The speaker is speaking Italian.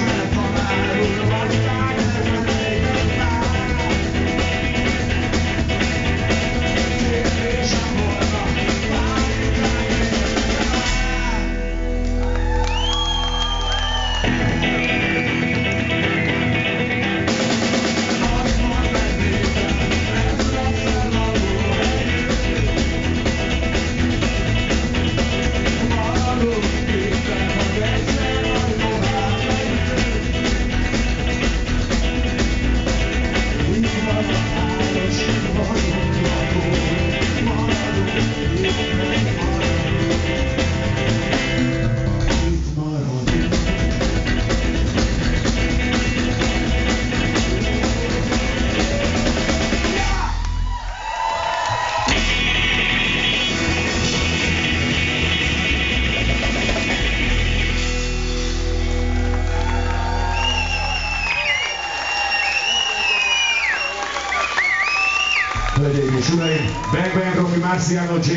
you. És Uraim, Bang Bang Rocky Marciano J.